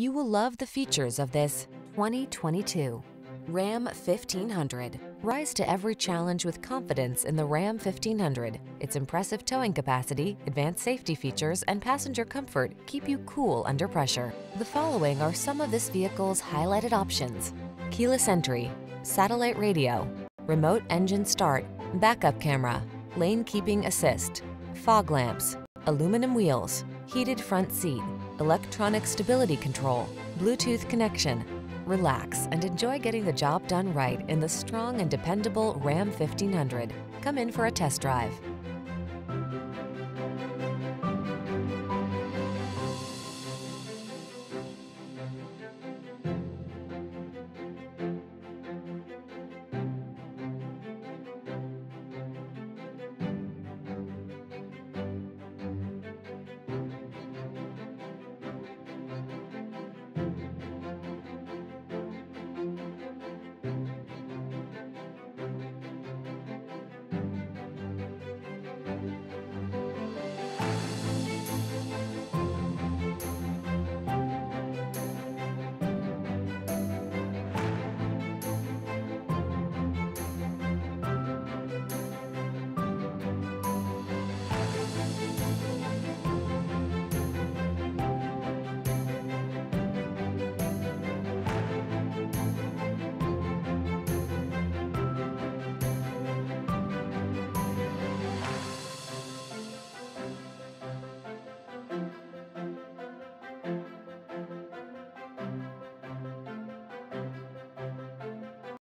You will love the features of this 2022 Ram 1500. Rise to every challenge with confidence in the Ram 1500. Its impressive towing capacity, advanced safety features, and passenger comfort keep you cool under pressure. The following are some of this vehicle's highlighted options. Keyless entry, satellite radio, remote engine start, backup camera, lane keeping assist, fog lamps, aluminum wheels, heated front seat, electronic stability control, Bluetooth connection. Relax and enjoy getting the job done right in the strong and dependable Ram 1500. Come in for a test drive.